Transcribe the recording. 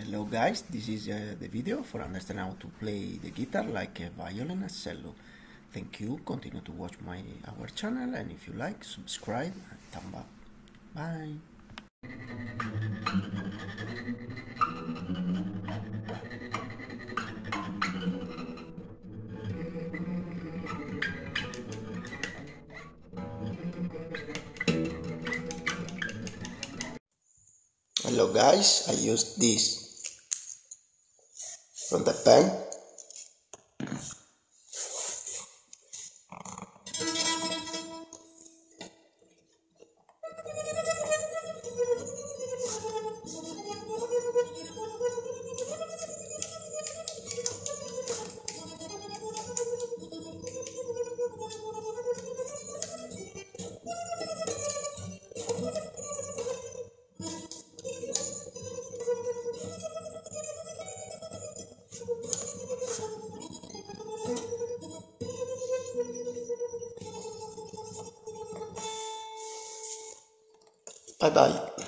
Hello guys, this is uh, the video for understanding how to play the guitar like a violin and cello. Thank you, continue to watch my our channel and if you like, subscribe and thumb up. Bye! Hello guys, I used this from that time Bye bye.